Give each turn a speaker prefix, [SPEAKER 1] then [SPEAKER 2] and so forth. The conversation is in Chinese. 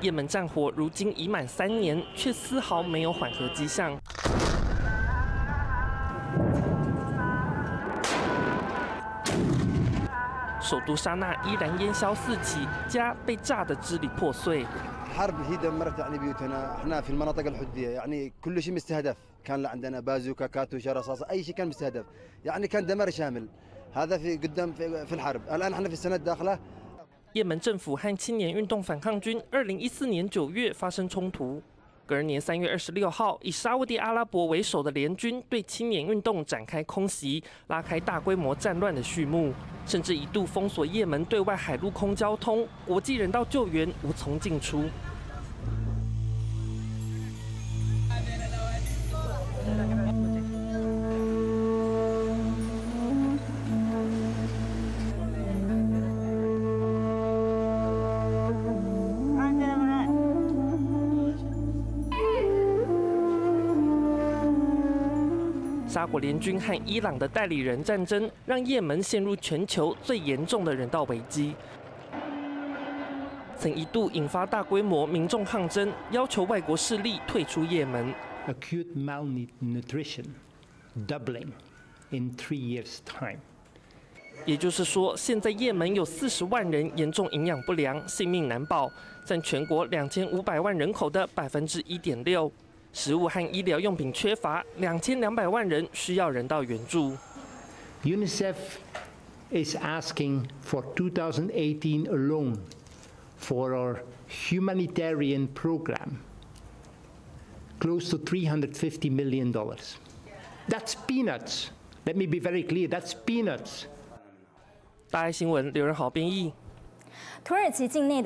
[SPEAKER 1] 也门战火如今已满三年，却丝毫没有缓和迹象。首都沙那依然烟消四起，家被炸得支离破碎。
[SPEAKER 2] الحرب هي دمرت يعني بيوتنا احنا في المناطق الحدوديه يعني كل شيء مستهدف كان عندنا بازوكا كاتوشا رصاصه اي شيء كان مستهدف يعني كان دمار شامل هذا في قدام في, في الحرب الان احنا في السنه الداخله
[SPEAKER 1] 也门政府和青年运动反抗军二零一四年九月发生冲突，隔年三月二十六号，以沙地阿拉伯为首的联军对青年运动展开空袭，拉开大规模战乱的序幕，甚至一度封锁也门对外海陆空交通，国际人道救援无从进出。沙国联军和伊朗的代理人战争，让也门陷入全球最严重的人道危机。曾一度引发大规模民众抗争，要求外国势力退出也门。
[SPEAKER 3] Acute malnutrition doubling in three years' time。
[SPEAKER 1] 也就是说，现在也门有四十万人严重营养不良，性命难保，占全国两千五百万人口的百分之一点六。食物和医疗用品缺乏，两千两百万人需要人道援助。
[SPEAKER 3] UNICEF is asking for 2018 alone for our humanitarian program close to 350 million dollars. That's peanuts. Let me be very clear. That's peanuts.
[SPEAKER 1] 大爱新闻刘仁豪编译。
[SPEAKER 4] 土耳其境内的。